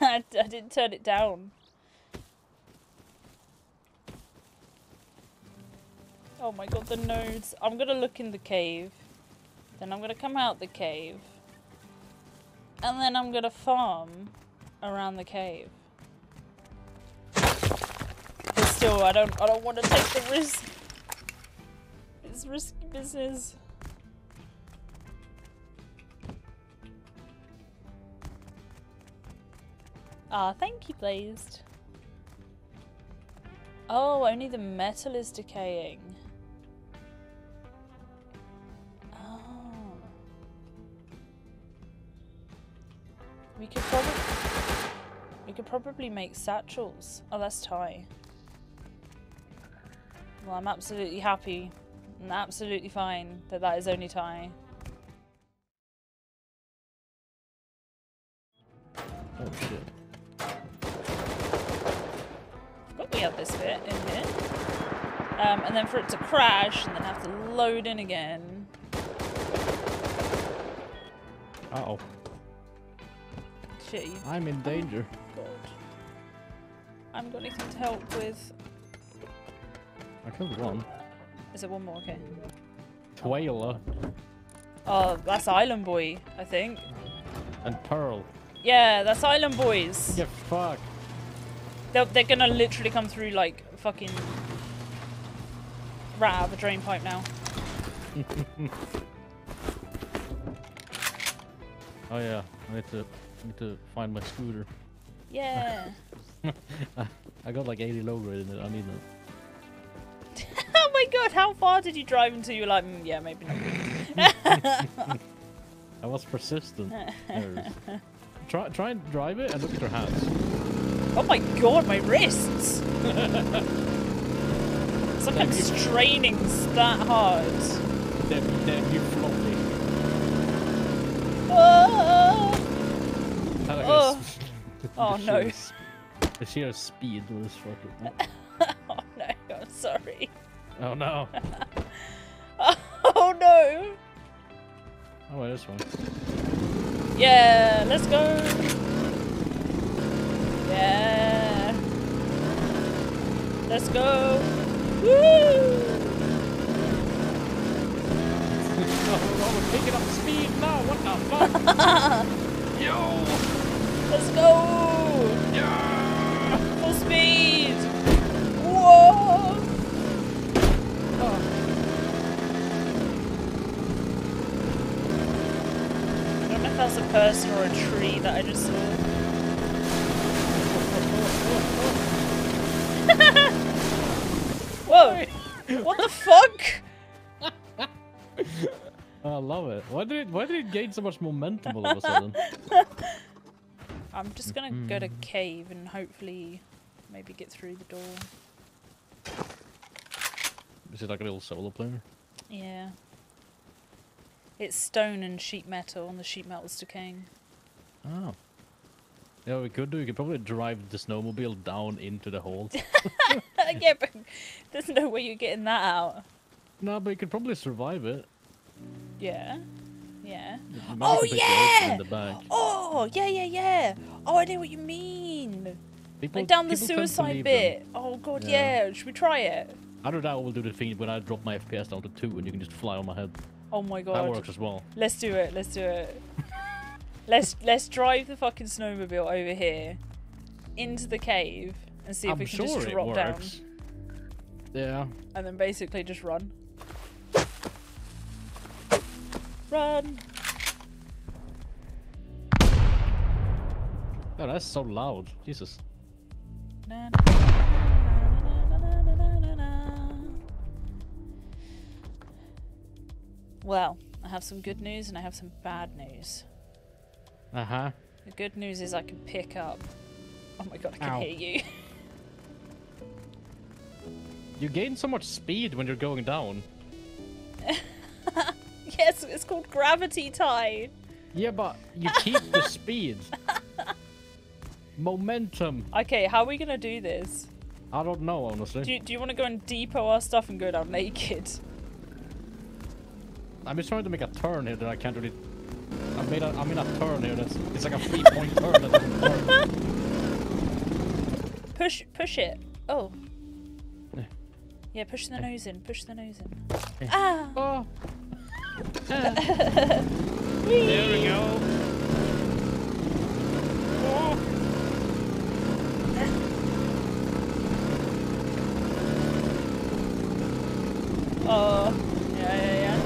I, didn't turn it down. Oh my god, the nodes. I'm gonna look in the cave. Then I'm gonna come out the cave. And then I'm gonna farm around the cave. But still, I don't I don't want to take the risk. It's risky business. Ah, thank you, Blazed. Oh, only the metal is decaying. Oh. We could probably we could probably make satchels. Oh, that's tie. Well, I'm absolutely happy and absolutely fine that that is only tie. Oh shit. This bit in here. Um, and then for it to crash and then have to load in again. Uh oh. Shit, you I'm in danger. God. I haven't got anything to help with. I killed one. Is it one more? Okay. Twaila Oh, that's Island Boy, I think. and Pearl. Yeah, that's Island Boys. Get fucked. They're, they're gonna literally come through like fucking rat out of a drain pipe now. Oh yeah, I need to I need to find my scooter. Yeah. I got like 80 low grade in it. I need that. oh my god, how far did you drive until you were like, mm, yeah, maybe not. I was persistent. There it is. try try and drive it and look at your hands. Oh my god, my wrists! it's like I'm straining that hard. Damn, damn you floppy. Ah. Oh, like Oh. s- Oh, no. The sheer speed was fucking. oh no, I'm sorry. Oh no. Oh no! Oh wait, this one. Yeah, let's go! Yeah! Let's go! Woo! oh, we're picking up speed now. What the fuck? Yo. Let's go! Yeah. Full speed! Whoa! Oh. I don't know if that's a person or a tree that I just saw. Love it. Why did it? Why did it gain so much momentum all of a sudden? I'm just gonna go to hmm. cave and hopefully maybe get through the door. Is it like a little solar player? Yeah. It's stone and sheet metal, and the sheet metal's decaying. Oh. Yeah, we could do. We could probably drive the snowmobile down into the hole. yeah, but there's no way you're getting that out. no, but you could probably survive it. Yeah. Yeah. Oh, you can pick it open yeah! In the back. Oh, yeah, yeah, yeah. Oh, I know what you mean. People, Like down the people tend to suicide bit. them. Oh, God, Yeah. yeah. Should we try it? Either that or we'll do the thing when I drop my FPS down to two and you can just fly on my head. Oh, my God. That works as well. Let's do it. Let's do it. let's let's drive the fucking snowmobile over here into the cave and see if I'm we can sure just it drop down. Yeah. and then basically just run. Run! Oh, that's so loud. Jesus. Na, na, well, I have some good news and I have some bad news. Uh huh. The good news is I can pick up. Oh my god, I can Ow. hear you. you gain so much speed when you're going down yes, it's called gravity tide. Yeah, but you keep the speed. Momentum. Okay, how are we gonna do this? I don't know, honestly. Do you, do you want to go and depot our stuff and go down naked? I'm just trying to make a turn here that I can't really. I'm made a, I'm in a turn here. That's it's like a three point turn. That doesn't work. Push, push it. Oh. Eh. Yeah, push the nose in. Push the nose in. Eh. Ah. Oh. There we go. Oh. Oh. Yeah, yeah, yeah.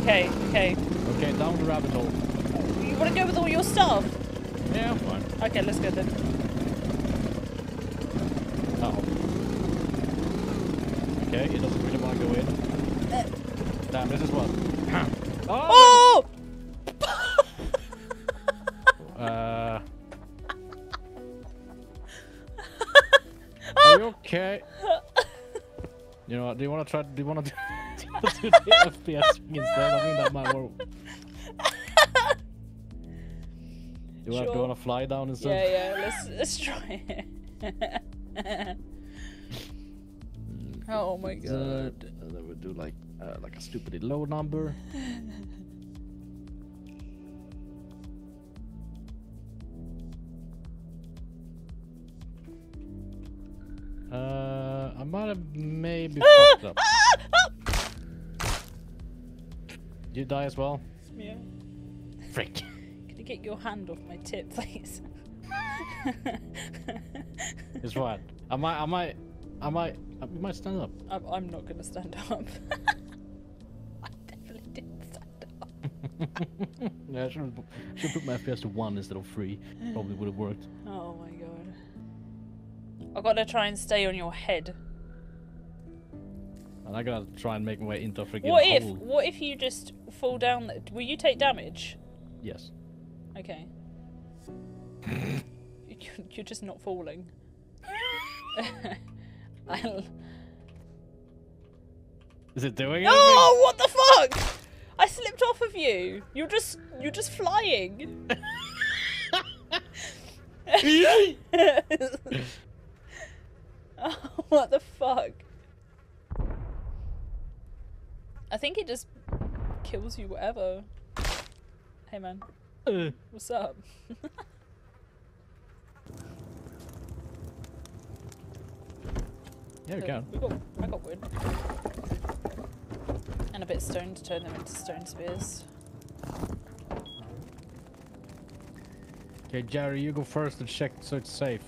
Okay, okay. Okay, down the rabbit hole. You want to go with all your stuff? Yeah, I'm fine. Okay, let's go then. Uh oh. Okay, it doesn't really want to go in. Damn, this is what. oh! Oh! Uh. Are you okay? You know what? Do you want to try? Do you want to do, do, wanna do the FPS thing instead? I think that might work. Do you, want, do you Sure. want to fly down instead? yeah. yeah. Let's let's try it. oh my Uh, god. and then we'll do like uh, like a stupidly low number. Uh, I might have maybe fucked up. You die as well? Yeah. Frick. Can you get your hand off my tip, please? It's what? I might, I might, I might, I might stand up. I'm, I'm not gonna stand up. yeah, I should, should put my FPS to one instead of three. Probably would have worked. Oh my god. I've got to try and stay on your head. And I gotta try and make my way into a freaking What if? hole. What if you just fall down? Will you take damage? Yes. Okay. You- You're just not falling. I'll... Is it doing it? Oh, what the fuck! Off of you. You're just, you're just flying. oh, what the fuck? I think it just kills you, whatever. Hey man, Uh, what's up? yeah, we can. We got, I got wood. And a bit of stone to turn them into stone spears. Okay, Jerry, you go first and check so it's safe.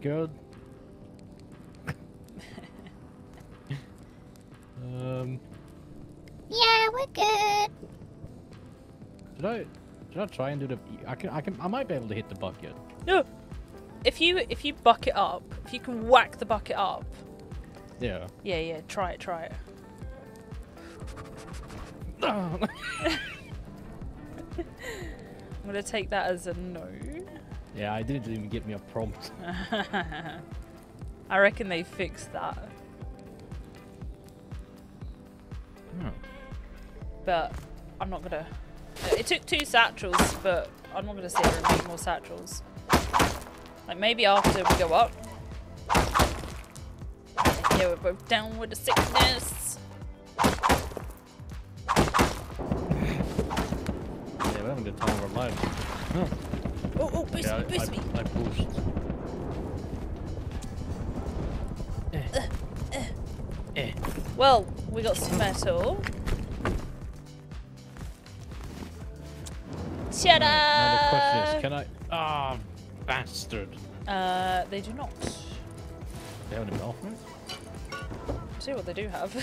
Good. um, Yeah, we're good. should I should I try and do the? I can I can I might be able to hit the bucket. No. If you if you bucket up, if you can whack the bucket up, Yeah. yeah, yeah, try it, try it. I'm gonna take that as a no. yeah, I didn't even give me a prompt. I reckon they fixed that, Hmm. but I'm not gonna. It took two satchels, but I'm not gonna sit here and make more satchels. Like maybe after we go up. Yeah, we're both down with the sickness. Yeah, we're having a good time of our lives. Huh. Oh, oh, boost yeah, me, boost I, me. I, I pushed. Eh. Well, we got some metal. Ta-da! Now the question is, can I? Ah, bastard! Uh, they do not. They haven't even offered. See what they do have.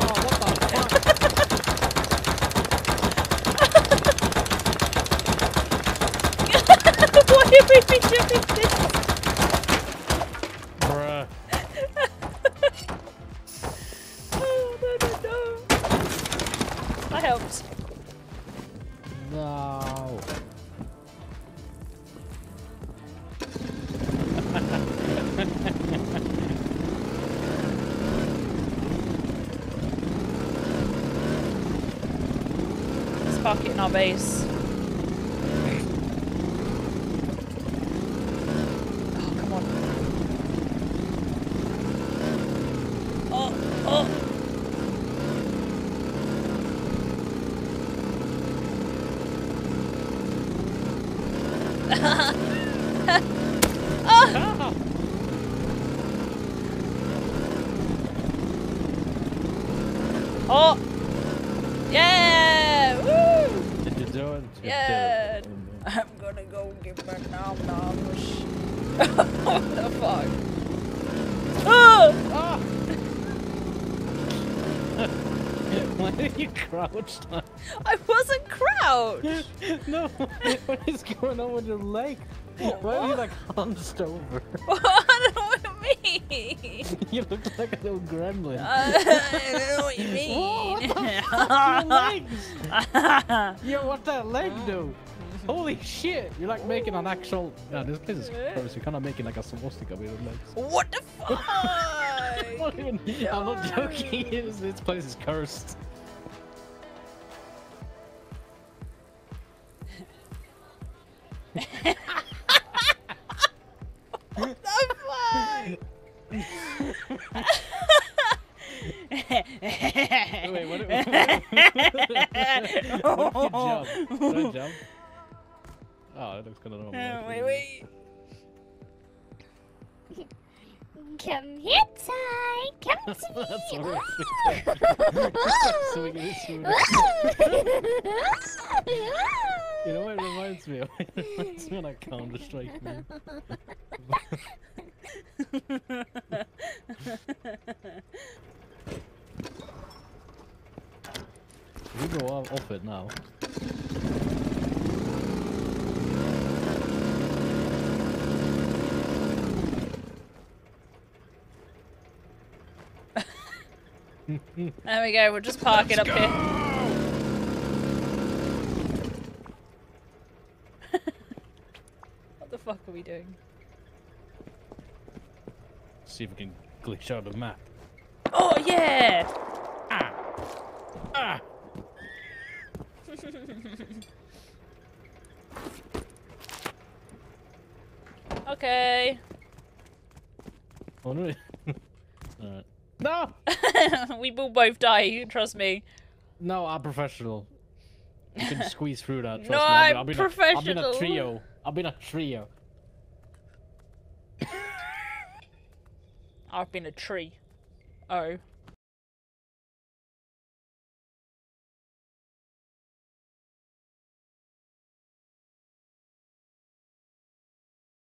Oh, what the fuck? Why are we doing this? getting our base. Oh, come on. Oh, oh. oh. Oh! Yeah. I'm gonna go get my nom noms. what the fuck? Ah! Why are you crouched? I wasn't crouched! no, what is going on with your leg? Why are you like hunched over? I don't you look like a little gremlin. Uh, I don't know what you Whoa, mean! Oh, what the fuck? Your legs! Yo, what that leg do? Holy shit! You're like making an actual. No, this place is gross. You're kind of making like a swastika with your legs. what the fuck? I'm not, even, I'm not joking. This place is cursed. What, what did you jump? I jump? Oh, that looks kind of normal. Uh, wait, wait. Come here, Ty. Come to That's me. horrific. Swinging his sword. You know what it reminds me of? It reminds me of like Counter Strike man. We go off, off it now. There we go, we'll just park it up here. what the fuck are we doing? Let's See if we can glitch out the map. Oh yeah! Ah! Okay. Oh no! Alright. No! we will both die, trust me. No, I'm professional. You can squeeze through that. Trust No, me. I'm I've been, professional. I've been a trio. I've been a trio. I've been a tree. Oh.